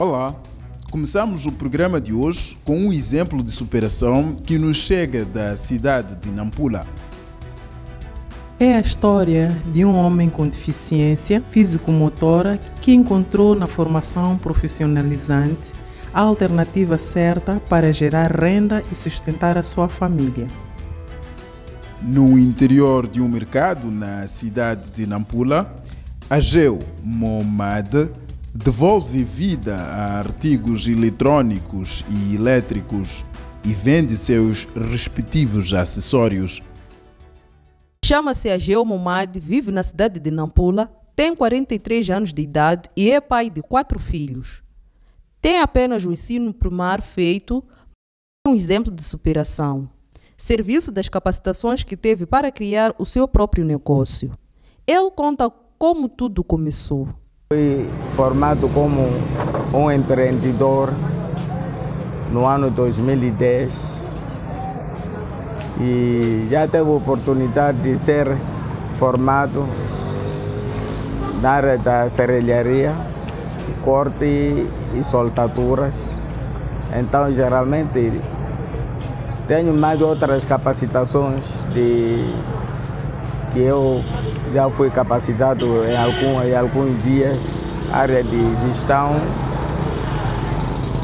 Olá! Começamos o programa de hoje com um exemplo de superação que nos chega da cidade de Nampula. É a história de um homem com deficiência físico-motora que encontrou na formação profissionalizante a alternativa certa para gerar renda e sustentar a sua família. No interior de um mercado na cidade de Nampula, Ageu Momad devolve vida a artigos eletrônicos e elétricos e vende seus respectivos acessórios. Chama-se Ageu Momad, vive na cidade de Nampula, tem 43 anos de idade e é pai de quatro filhos. Tem apenas o ensino primário feito, um exemplo de superação. Serviço das capacitações que teve para criar o seu próprio negócio. Ele conta como tudo começou. Fui formado como um empreendedor no ano 2010 e já tive a oportunidade de ser formado na área da serralharia, corte e soltaduras. Então, geralmente, tenho mais outras capacitações de que eu já fui capacitado em, algum, em alguns dias, área de gestão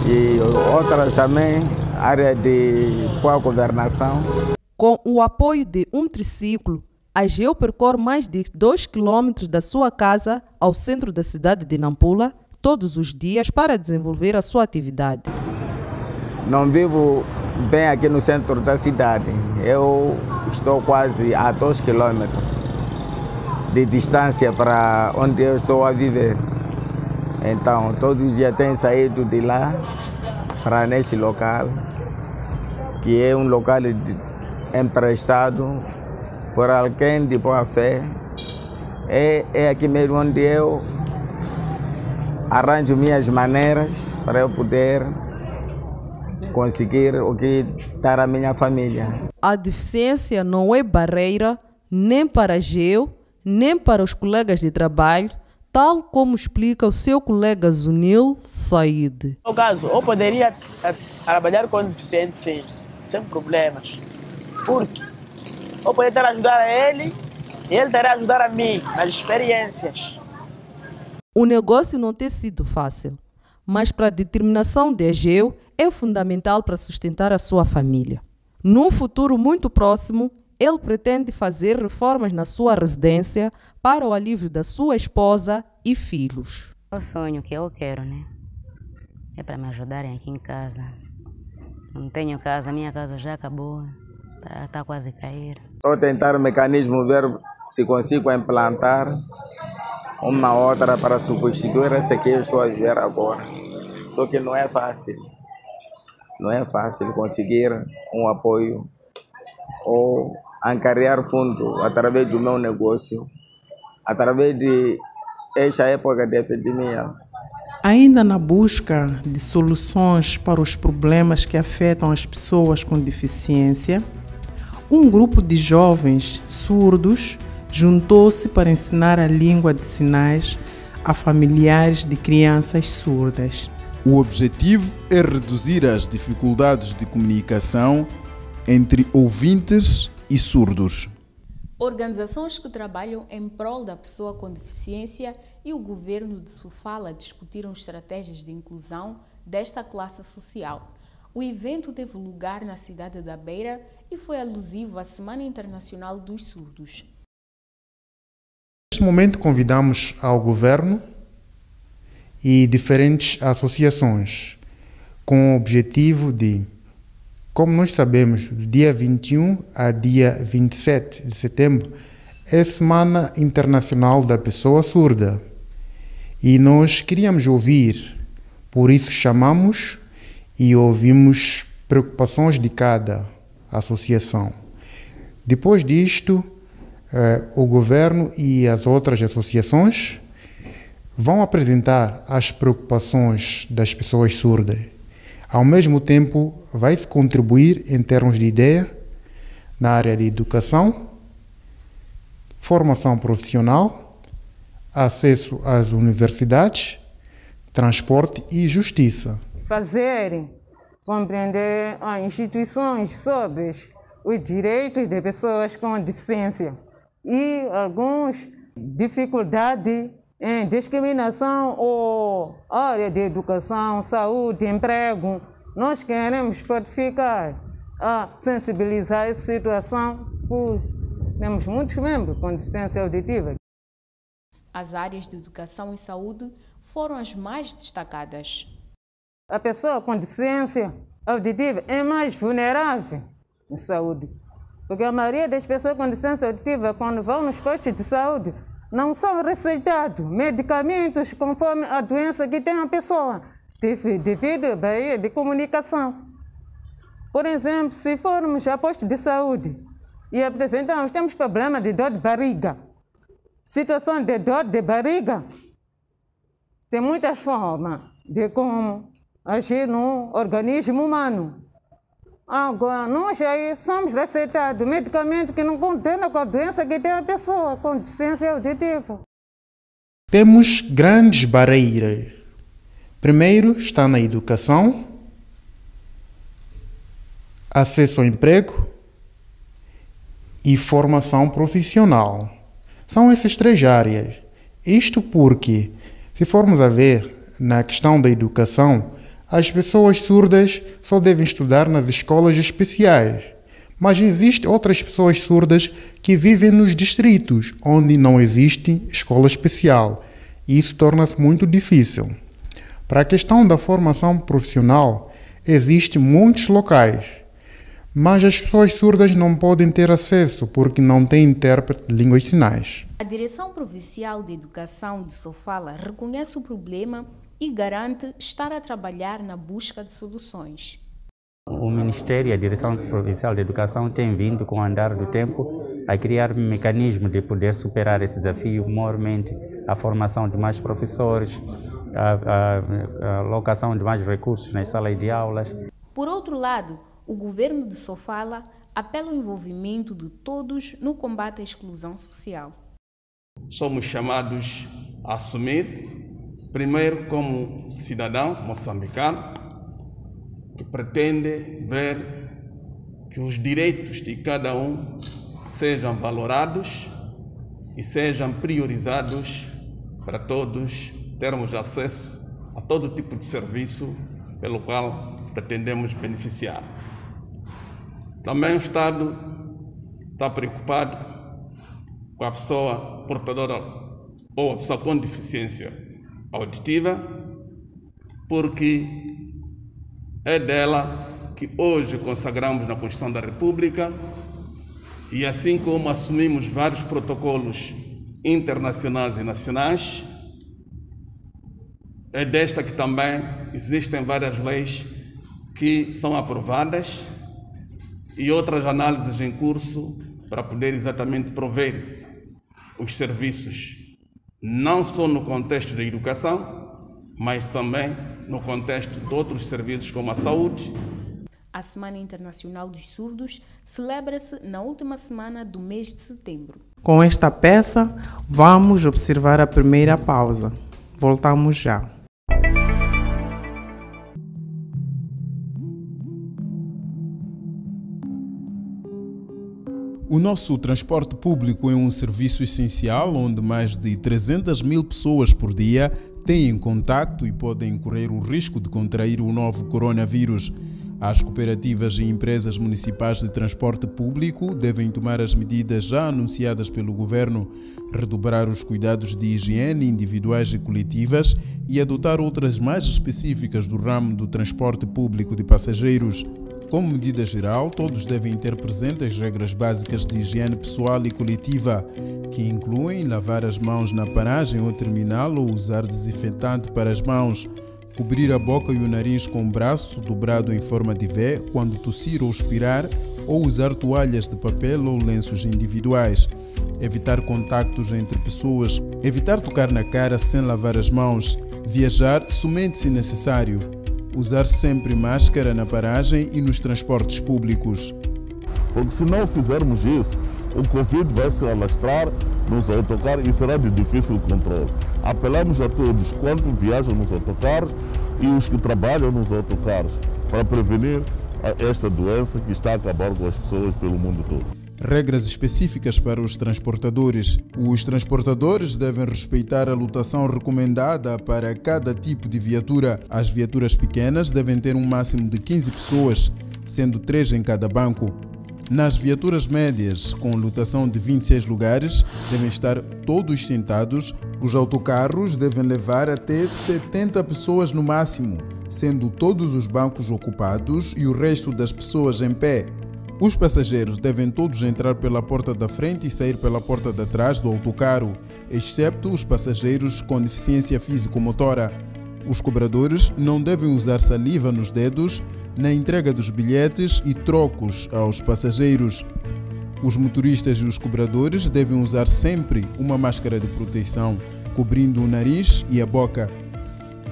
e outras também, área de governação. Com o apoio de um triciclo, a Geo percorre mais de 2 quilômetros da sua casa ao centro da cidade de Nampula todos os dias para desenvolver a sua atividade. Não vivo bem aqui no centro da cidade. Eu estou quase a 2 quilômetros de distância para onde eu estou a viver. Então, todos os dias tenho saído de lá para neste local, que é um local emprestado por alguém de boa fé. É, é aqui mesmo onde eu arranjo minhas maneiras para eu poder conseguir o que dar à minha família. A deficiência não é barreira nem para Geo, nem para os colegas de trabalho, tal como explica o seu colega Zunil Said. No caso, eu poderia trabalhar com deficiente sim, sem problemas. Porque eu poderia ajudar a ele e ele terá ajudar a mim nas experiências. O negócio não tem sido fácil, mas para a determinação de Egeu é fundamental para sustentar a sua família. Num futuro muito próximo, ele pretende fazer reformas na sua residência para o alívio da sua esposa e filhos. O sonho que eu quero, né? É para me ajudarem aqui em casa. Não tenho casa, minha casa já acabou, está tá quase a cair. Estou tentar o mecanismo, ver se consigo implantar uma outra para substituir essa que eu estou a viver agora. Só que não é fácil. Não é fácil conseguir um apoio ou angariar fundo através do meu negócio, através de esta época de epidemia. Ainda na busca de soluções para os problemas que afetam as pessoas com deficiência, um grupo de jovens surdos juntou-se para ensinar a língua de sinais a familiares de crianças surdas. O objetivo é reduzir as dificuldades de comunicação entre ouvintes e surdos. Organizações que trabalham em prol da pessoa com deficiência e o governo de Sofala discutiram estratégias de inclusão desta classe social. O evento teve lugar na cidade da Beira e foi alusivo à Semana Internacional dos Surdos. Neste momento convidamos ao governo e diferentes associações com o objetivo de como nós sabemos, do dia 21 a dia 27 de setembro é Semana Internacional da Pessoa Surda. E nós queríamos ouvir, por isso chamamos e ouvimos preocupações de cada associação. Depois disto, eh, o governo e as outras associações vão apresentar as preocupações das pessoas surdas ao mesmo tempo, vai-se contribuir em termos de ideia na área de educação, formação profissional, acesso às universidades, transporte e justiça. Fazerem compreender as instituições sobre os direitos de pessoas com deficiência e algumas dificuldades em discriminação ou área de educação, saúde, emprego. Nós queremos fortificar a sensibilizar essa situação por temos muitos membros com deficiência auditiva. As áreas de educação e saúde foram as mais destacadas. A pessoa com deficiência auditiva é mais vulnerável em saúde. Porque a maioria das pessoas com deficiência auditiva, quando vão nos postos de saúde, não são receitados medicamentos conforme a doença que tem a pessoa, devido à barreira de comunicação. Por exemplo, se formos a posto de saúde e apresentamos, temos problema de dor de barriga, situação de dor de barriga, tem muitas formas de como agir no organismo humano. Agora, nós aí somos receitados medicamentos que não condenam com a doença que tem a pessoa com deficiência auditiva. Temos grandes barreiras. Primeiro está na educação, acesso ao emprego e formação profissional. São essas três áreas. Isto porque, se formos a ver na questão da educação, as pessoas surdas só devem estudar nas escolas especiais. Mas existem outras pessoas surdas que vivem nos distritos onde não existe escola especial. E isso torna-se muito difícil. Para a questão da formação profissional, existem muitos locais mas as pessoas surdas não podem ter acesso porque não têm intérprete de línguas de sinais. A Direção Provincial de Educação de Sofala reconhece o problema e garante estar a trabalhar na busca de soluções. O Ministério e a Direção Provincial de Educação têm vindo, com o andar do tempo, a criar mecanismos de poder superar esse desafio, maiormente a formação de mais professores, a, a, a alocação de mais recursos nas salas de aulas. Por outro lado, o governo de Sofala apela ao envolvimento de todos no combate à exclusão social. Somos chamados a assumir, primeiro como cidadão moçambicano, que pretende ver que os direitos de cada um sejam valorados e sejam priorizados para todos termos acesso a todo tipo de serviço pelo qual pretendemos beneficiar. Também o Estado está preocupado com a pessoa portadora ou a pessoa com deficiência auditiva, porque é dela que hoje consagramos na Constituição da República e assim como assumimos vários protocolos internacionais e nacionais, é desta que também existem várias leis que são aprovadas e outras análises em curso para poder exatamente prover os serviços, não só no contexto da educação, mas também no contexto de outros serviços como a saúde. A Semana Internacional dos Surdos celebra-se na última semana do mês de setembro. Com esta peça, vamos observar a primeira pausa. Voltamos já. O nosso transporte público é um serviço essencial onde mais de 300 mil pessoas por dia têm contato e podem correr o risco de contrair o novo coronavírus. As cooperativas e empresas municipais de transporte público devem tomar as medidas já anunciadas pelo governo, redobrar os cuidados de higiene individuais e coletivas e adotar outras mais específicas do ramo do transporte público de passageiros. Como medida geral, todos devem ter presente as regras básicas de higiene pessoal e coletiva, que incluem lavar as mãos na paragem ou terminal ou usar desinfetante para as mãos, cobrir a boca e o nariz com o braço dobrado em forma de V quando tossir ou expirar, ou usar toalhas de papel ou lenços individuais, evitar contactos entre pessoas, evitar tocar na cara sem lavar as mãos, viajar somente se necessário usar sempre máscara na paragem e nos transportes públicos. Porque se não fizermos isso, o Covid vai se alastrar nos autocarros e será de difícil controle. Apelamos a todos quanto viajam nos autocarros e os que trabalham nos autocarros para prevenir esta doença que está a acabar com as pessoas pelo mundo todo. Regras específicas para os transportadores. Os transportadores devem respeitar a lotação recomendada para cada tipo de viatura. As viaturas pequenas devem ter um máximo de 15 pessoas, sendo 3 em cada banco. Nas viaturas médias, com lotação de 26 lugares, devem estar todos sentados. Os autocarros devem levar até 70 pessoas no máximo, sendo todos os bancos ocupados e o resto das pessoas em pé. Os passageiros devem todos entrar pela porta da frente e sair pela porta de trás do autocarro, exceto os passageiros com deficiência físico-motora. Os cobradores não devem usar saliva nos dedos na entrega dos bilhetes e trocos aos passageiros. Os motoristas e os cobradores devem usar sempre uma máscara de proteção, cobrindo o nariz e a boca.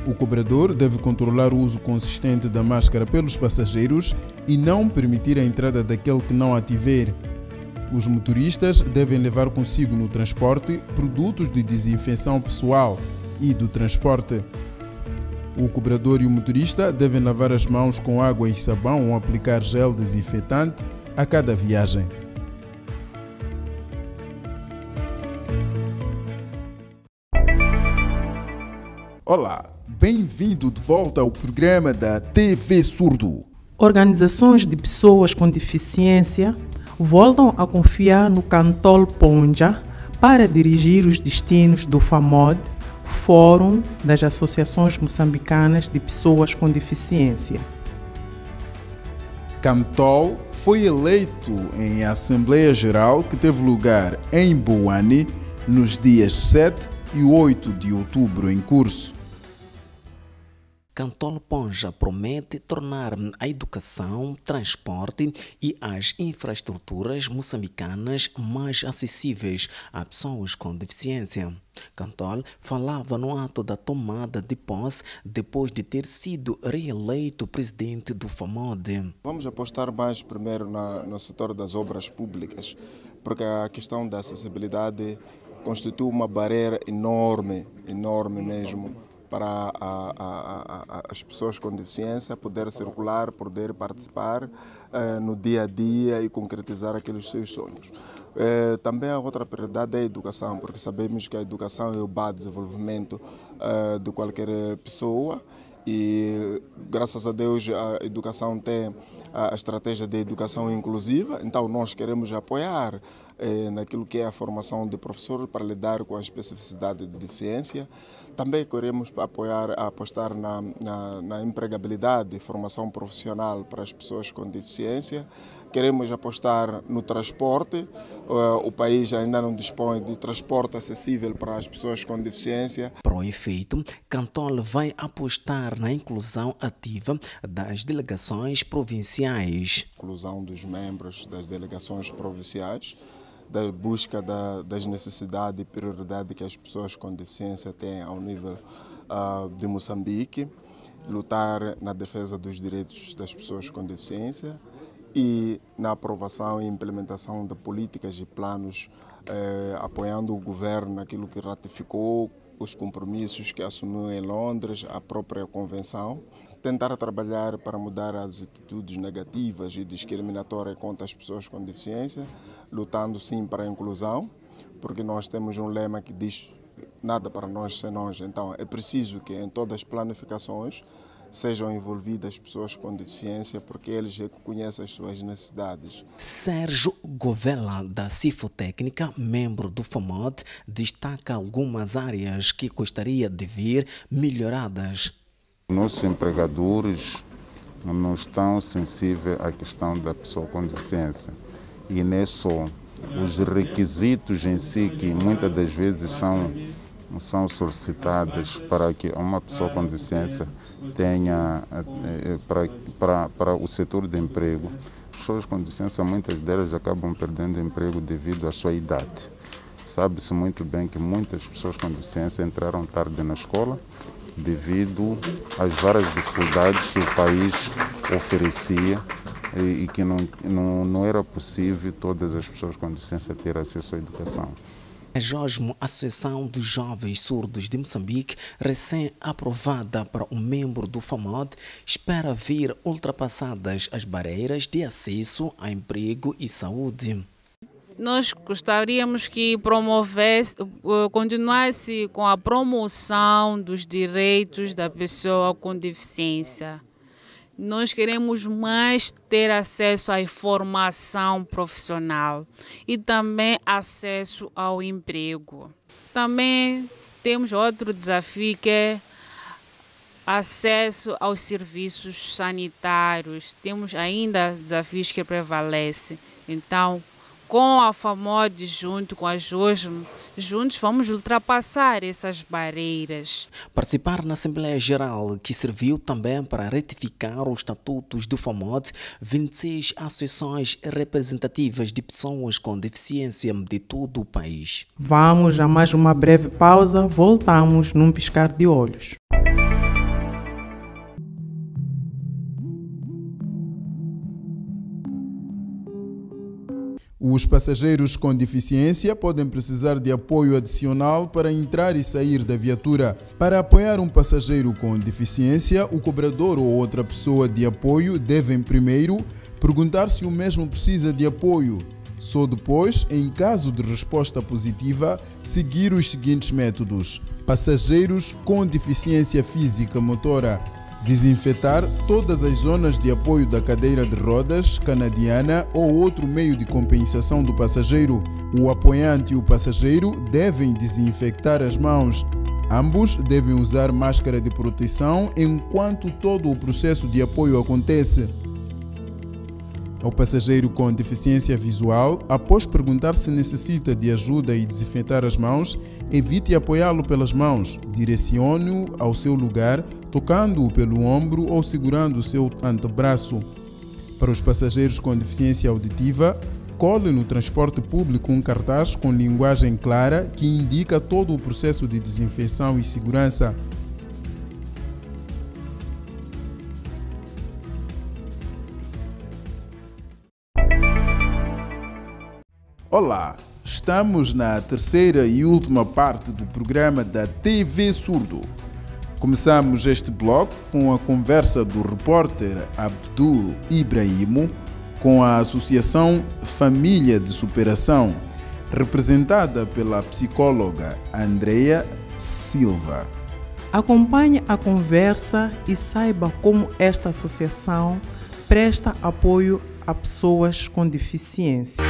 O cobrador deve controlar o uso consistente da máscara pelos passageiros e não permitir a entrada daquele que não a tiver. Os motoristas devem levar consigo no transporte produtos de desinfecção pessoal e do transporte. O cobrador e o motorista devem lavar as mãos com água e sabão ou aplicar gel desinfetante a cada viagem. Olá, bem-vindo de volta ao programa da TV Surdo. Organizações de pessoas com deficiência voltam a confiar no Cantol Ponja para dirigir os destinos do FAMOD, Fórum das Associações Moçambicanas de Pessoas com Deficiência. Cantol foi eleito em Assembleia Geral que teve lugar em Boane nos dias 7 e 8 de outubro em curso. Cantol Ponja promete tornar a educação, transporte e as infraestruturas moçambicanas mais acessíveis a pessoas com deficiência. Cantol falava no ato da tomada de posse depois de ter sido reeleito presidente do FAMOD. Vamos apostar mais primeiro na, no setor das obras públicas, porque a questão da acessibilidade constitui uma barreira enorme, enorme mesmo para a, a, a, as pessoas com deficiência poder circular, poder participar eh, no dia a dia e concretizar aqueles seus sonhos. Eh, também a outra prioridade é a educação, porque sabemos que a educação é o base de desenvolvimento eh, de qualquer pessoa e graças a Deus a educação tem a estratégia de educação inclusiva, então nós queremos apoiar eh, naquilo que é a formação de professores para lidar com a especificidade de deficiência. Também queremos apoiar, apostar na, na, na empregabilidade e formação profissional para as pessoas com deficiência. Queremos apostar no transporte. O país ainda não dispõe de transporte acessível para as pessoas com deficiência. Para o efeito, Cantol vai apostar na inclusão ativa das delegações provinciais. Inclusão dos membros das delegações provinciais da busca da, das necessidades e prioridade que as pessoas com deficiência têm ao nível uh, de Moçambique, lutar na defesa dos direitos das pessoas com deficiência e na aprovação e implementação de políticas e planos eh, apoiando o governo naquilo que ratificou os compromissos que assumiu em Londres, a própria convenção tentar trabalhar para mudar as atitudes negativas e discriminatórias contra as pessoas com deficiência, lutando sim para a inclusão, porque nós temos um lema que diz nada para nós sem nós. Então é preciso que em todas as planificações sejam envolvidas pessoas com deficiência, porque eles reconhecem as suas necessidades. Sérgio Govela, da Cifotécnica, membro do FAMOD, destaca algumas áreas que gostaria de ver melhoradas. Nossos empregadores não estão sensíveis à questão da pessoa com deficiência. E nem só os requisitos em si, que muitas das vezes são, são solicitados para que uma pessoa com deficiência tenha eh, para, para, para o setor de emprego. Pessoas com deficiência, muitas delas acabam perdendo emprego devido à sua idade. Sabe-se muito bem que muitas pessoas com deficiência entraram tarde na escola devido às várias dificuldades que o país oferecia e, e que não, não, não era possível todas as pessoas com deficiência ter acesso à educação. A JOSMO, Associação dos Jovens Surdos de Moçambique, recém-aprovada para um membro do FAMOD, espera vir ultrapassadas as barreiras de acesso a emprego e saúde. Nós gostaríamos que promovesse, eh, continuasse com a promoção dos direitos da pessoa com deficiência. Nós queremos mais ter acesso à informação profissional e também acesso ao emprego. Também temos outro desafio que é acesso aos serviços sanitários. Temos ainda desafios que prevalecem. Então, com a FAMOD junto com a JOSM, juntos vamos ultrapassar essas barreiras. Participar na Assembleia Geral, que serviu também para retificar os estatutos do FAMOD, 26 associações representativas de pessoas com deficiência de todo o país. Vamos a mais uma breve pausa, voltamos num piscar de olhos. Os passageiros com deficiência podem precisar de apoio adicional para entrar e sair da viatura. Para apoiar um passageiro com deficiência, o cobrador ou outra pessoa de apoio devem primeiro perguntar se o mesmo precisa de apoio. Só depois, em caso de resposta positiva, seguir os seguintes métodos: passageiros com deficiência física motora Desinfetar todas as zonas de apoio da cadeira de rodas canadiana ou outro meio de compensação do passageiro. O apoiante e o passageiro devem desinfectar as mãos. Ambos devem usar máscara de proteção enquanto todo o processo de apoio acontece. Ao passageiro com deficiência visual, após perguntar se necessita de ajuda e desinfetar as mãos, evite apoiá-lo pelas mãos, direcione-o ao seu lugar, tocando-o pelo ombro ou segurando o seu antebraço. Para os passageiros com deficiência auditiva, cole no transporte público um cartaz com linguagem clara que indica todo o processo de desinfecção e segurança. Olá, estamos na terceira e última parte do programa da TV Surdo. Começamos este bloco com a conversa do repórter Abdul Ibrahimo com a Associação Família de Superação, representada pela psicóloga Andrea Silva. Acompanhe a conversa e saiba como esta associação presta apoio a pessoas com deficiência.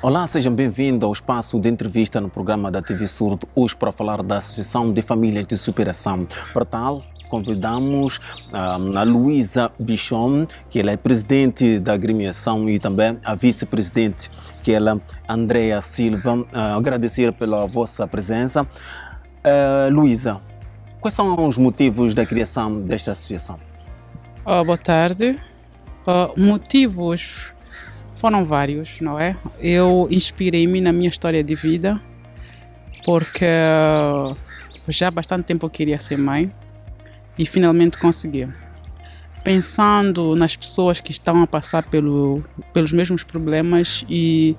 Olá, sejam bem-vindos ao espaço de entrevista no programa da TV Surdo, hoje para falar da Associação de Famílias de Superação. Para tal, convidamos um, a Luísa Bichon, que ela é presidente da agremiação e também a vice-presidente, que ela Andrea Silva. Uh, agradecer pela vossa presença. Uh, Luísa, quais são os motivos da criação desta associação? Oh, boa tarde. Uh, motivos foram vários, não é? Eu inspirei-me na minha história de vida, porque já há bastante tempo eu queria ser mãe e finalmente consegui. Pensando nas pessoas que estão a passar pelo, pelos mesmos problemas e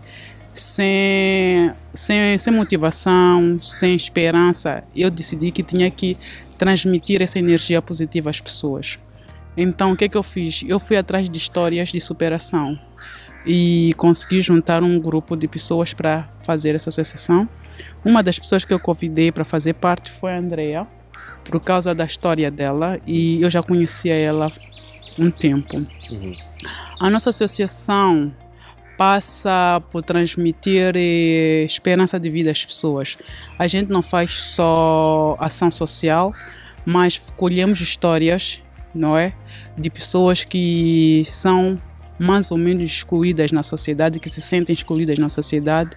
sem, sem, sem motivação, sem esperança, eu decidi que tinha que transmitir essa energia positiva às pessoas. Então, o que, é que eu fiz? Eu fui atrás de histórias de superação e consegui juntar um grupo de pessoas para fazer essa associação. Uma das pessoas que eu convidei para fazer parte foi a Andrea, por causa da história dela e eu já conhecia ela um tempo. Uhum. A nossa associação passa por transmitir eh, esperança de vida às pessoas. A gente não faz só ação social, mas colhemos histórias, não é, de pessoas que são mais ou menos excluídas na sociedade, que se sentem excluídas na sociedade,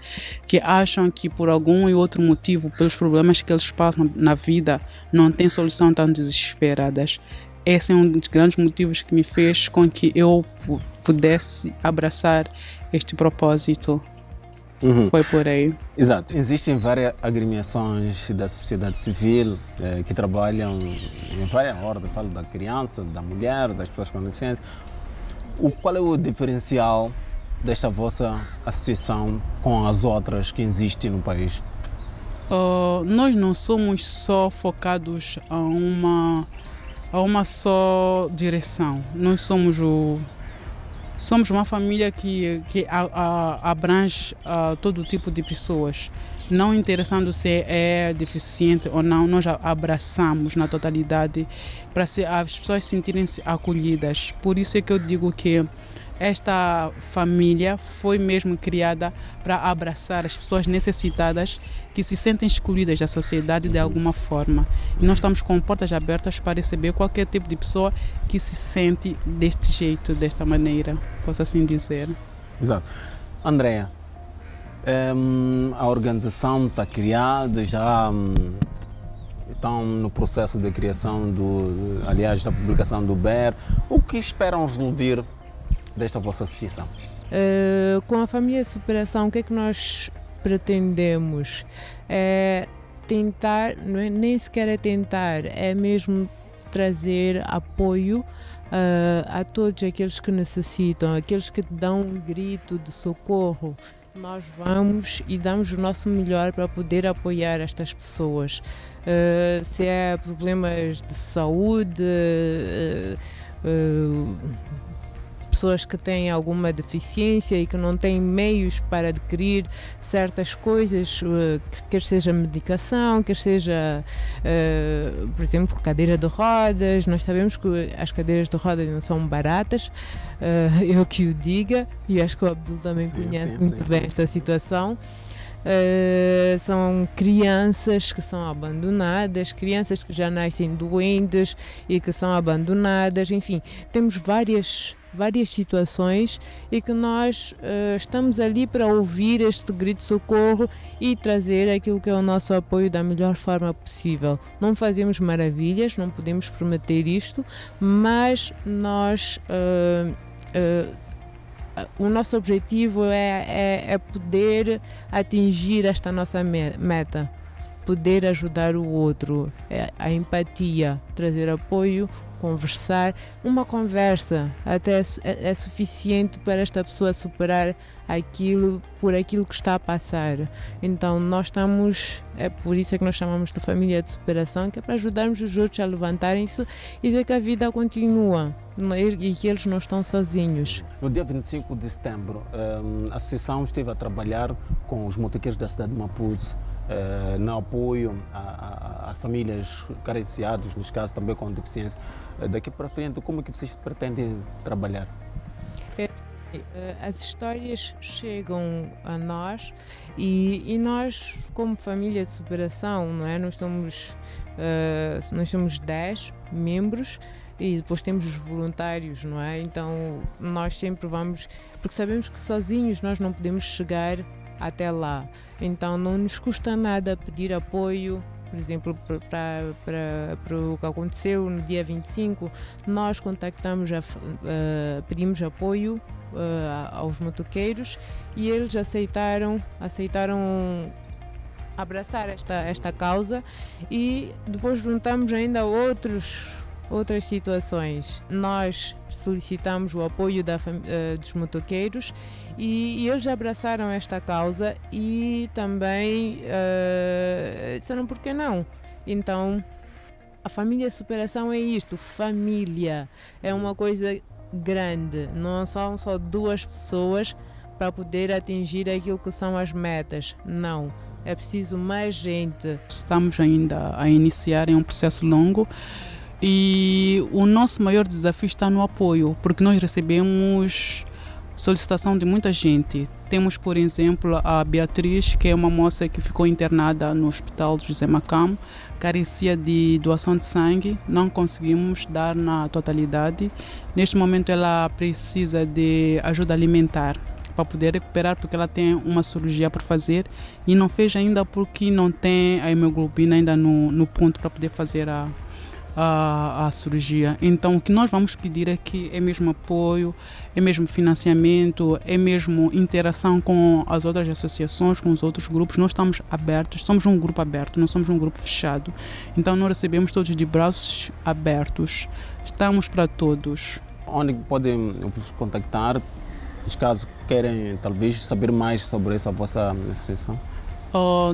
que acham que por algum e outro motivo, pelos problemas que eles passam na vida, não têm solução tão desesperadas. Esse é um dos grandes motivos que me fez com que eu pudesse abraçar este propósito. Uhum. Foi por aí. Exato. Existem várias agremiações da sociedade civil eh, que trabalham em várias ordens. Falo da criança, da mulher, das pessoas com deficiência o, qual é o diferencial desta vossa associação com as outras que existem no país? Uh, nós não somos só focados a uma, a uma só direção. Nós somos o somos uma família que, que a, a, abrange a, todo tipo de pessoas. Não interessando se é deficiente ou não, nós abraçamos na totalidade para as pessoas sentirem-se acolhidas. Por isso é que eu digo que esta família foi mesmo criada para abraçar as pessoas necessitadas que se sentem excluídas da sociedade de alguma forma. E nós estamos com portas abertas para receber qualquer tipo de pessoa que se sente deste jeito, desta maneira, posso assim dizer. Exato. Andréa, um, a organização está criada, já um, estão no processo de criação do, aliás, da publicação do BER. O que esperam resolver desta vossa associação? Uh, com a família de superação, o que é que nós pretendemos? É tentar, não é, nem sequer é tentar, é mesmo trazer apoio uh, a todos aqueles que necessitam, aqueles que dão um grito de socorro. Nós vamos e damos o nosso melhor para poder apoiar estas pessoas. Uh, se é problemas de saúde, uh, pessoas que têm alguma deficiência e que não têm meios para adquirir certas coisas, eh, quer seja medicação, quer seja, uh, por exemplo, cadeira de rodas. Nós sabemos que as cadeiras de rodas não são baratas, uh, eu que o diga, e acho que o Abdul também sim, conhece sim, muito sim, bem esta situação. Uh, são crianças que são abandonadas, crianças que já nascem doentes e que são abandonadas, enfim, temos várias várias situações e que nós uh, estamos ali para ouvir este grito de socorro e trazer aquilo que é o nosso apoio da melhor forma possível. Não fazemos maravilhas, não podemos prometer isto, mas nós. Uh, uh, o nosso objetivo é, é, é poder atingir esta nossa meta poder ajudar o outro, é a empatia, trazer apoio, conversar. Uma conversa até é, é, suficiente para esta pessoa superar aquilo por aquilo que está a passar. Então nós estamos, é por isso é que nós chamamos de família de superação, que é para ajudarmos os outros a levantarem-se e dizer que a vida continua e que eles não estão sozinhos. No dia 25 de setembro, hum, a associação esteve a trabalhar com os motoqueiros da cidade de Maputo uh, no apoio a, famílias carenciadas, nos casos também com deficiência. Uh, daqui para frente, como é que vocês pretendem trabalhar? Eh, as histórias chegam a nós e, e, nós, como família de superação, não é? Nós somos, uh, nós somos 10 membros e depois temos os voluntários, não é? Então nós sempre vamos, porque sabemos que sozinhos nós não podemos chegar até lá. Então não nos custa nada pedir apoio, por exemplo, para o que aconteceu no dia 25, nós contactamos, a, uh, pedimos apoio uh, aos motoqueiros e eles aceitaram, aceitaram abraçar esta, esta causa e depois juntamos ainda outros outras situações. Nós solicitamos o apoio da, uh, dos motoqueiros e, e, eles abraçaram esta causa e também uh, disseram por que não. Então, a família superação é isto, família. É uma coisa grande, não são só duas pessoas para poder atingir aquilo que são as metas. Não, é preciso mais gente. Estamos ainda a iniciar em um processo longo e o nosso maior desafio está no apoio, porque nós recebemos solicitação de muita gente. Temos, por exemplo, a Beatriz, que é uma moça que ficou internada no Hospital José Macam, carecia de doação de sangue, não conseguimos dar na totalidade. Neste momento, ela precisa de ajuda alimentar para poder recuperar, porque ela tem uma cirurgia por fazer e não fez ainda porque não tem a hemoglobina ainda no, no ponto para poder fazer a, a, a cirurgia. Então, o que nós vamos pedir aqui é mesmo apoio, é mesmo financiamento, é mesmo interação com as outras associações, com os outros grupos. Nós estamos abertos, somos um grupo aberto, não somos um grupo fechado. Então, nós recebemos todos de braços abertos. Estamos para todos. Onde podem vos contactar Nos casos querem talvez saber mais sobre essa vossa associação.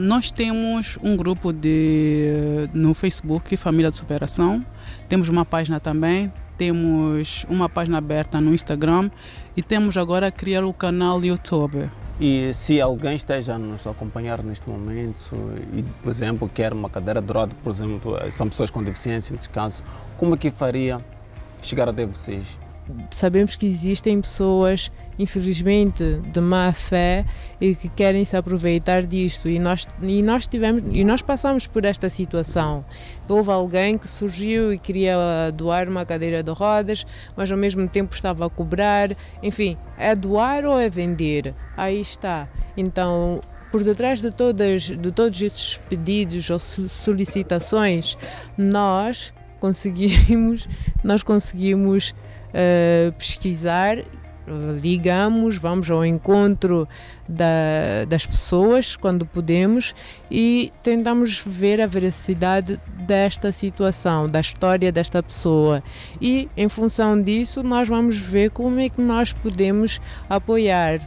Nós temos um grupo de, no Facebook, Família de Superação. Temos uma página também. Temos uma página aberta no Instagram. E temos agora a criar o canal YouTube. E se alguém esteja a nos acompanhar neste momento e, por exemplo, quer uma cadeira de roda, por exemplo, são pessoas com deficiência neste caso, como é que faria chegar até vocês? Sabemos que existem pessoas, infelizmente, de má fé e que querem se aproveitar disto e nós e nós tivemos e nós passamos por esta situação. Houve alguém que surgiu e queria doar uma cadeira de rodas, mas ao mesmo tempo estava a cobrar. Enfim, é doar ou é vender? Aí está. Então por detrás de, todas, de todos esses pedidos ou solicitações, nós conseguimos, nós conseguimos uh, pesquisar, ligamos, vamos ao encontro da, das pessoas quando podemos e tentamos ver a veracidade desta situação, da história desta pessoa. E em função disso, nós vamos ver como é que nós podemos apoiar,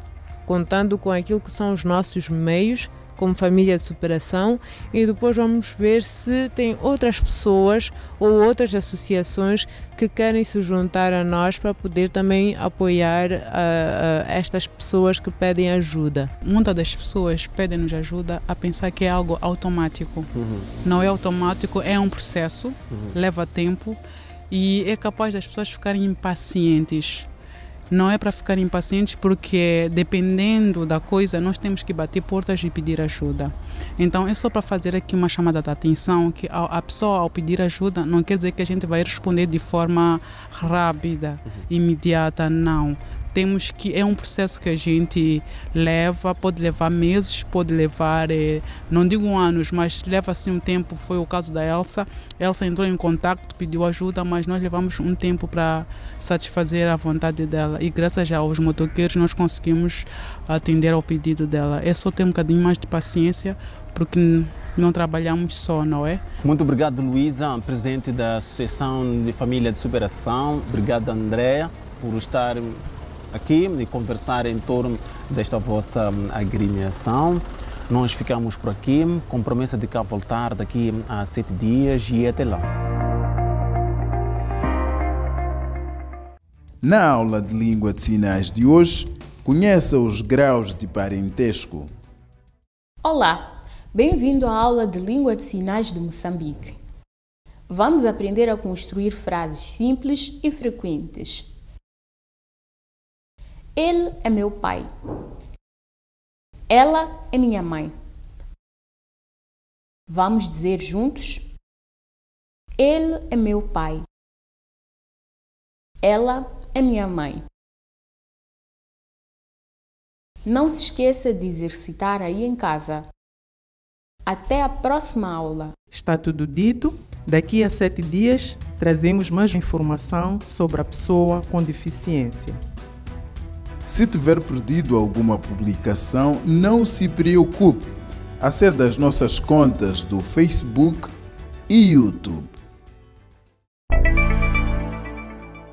contando com aquilo que são os nossos meios como família de superação e depois vamos ver se tem outras pessoas ou outras associações que querem se juntar a nós para poder também apoiar uh, uh, estas pessoas que pedem ajuda. Muitas das pessoas pedem-nos ajuda a pensar que é algo automático. Uhum. Não é automático, é um processo, uhum. leva tempo e é capaz das pessoas ficarem impacientes não é para ficar impacientes, porque dependendo da coisa, nós temos que bater portas e pedir ajuda. Então, é só para fazer aqui uma chamada de atenção que a, a, pessoa, ao pedir ajuda, não quer dizer que a gente vai responder de forma rápida, uhum. imediata, não temos que é um processo que a gente leva, pode levar meses, pode levar, eh, não digo anos, mas leva assim um tempo. Foi o caso da Elsa. Elsa entrou em contato, pediu ajuda, mas nós levamos um tempo para satisfazer a vontade dela. E graças aos motoqueiros nós conseguimos atender ao pedido dela. É só ter um bocadinho mais de paciência, porque não trabalhamos só, não é? Muito obrigado, Luísa, presidente da Associação de Família de Superação. Obrigado, Andréa, por estar aqui e conversar em torno desta vossa hum, agremiação. Nós ficamos por aqui, com promessa de cá voltar daqui a sete dias e até lá. Na aula de língua de sinais de hoje, conheça os graus de parentesco. Olá, bem-vindo à aula de língua de sinais de Moçambique. Vamos aprender a construir frases simples e frequentes ele é meu pai. Ela é minha mãe. Vamos dizer juntos? Ele é meu pai. Ela é minha mãe. Não se esqueça de exercitar aí em casa. Até a próxima aula. Está tudo dito. Daqui a sete dias trazemos mais informação sobre a pessoa com deficiência. Se tiver perdido alguma publicação, não se preocupe. Acede às nossas contas do Facebook e YouTube.